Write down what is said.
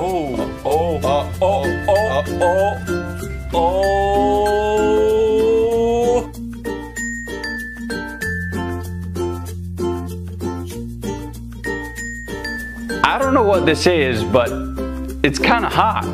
oh, oh, oh, oh, oh, oh, oh. I don't know what this is, but it's kind of hot.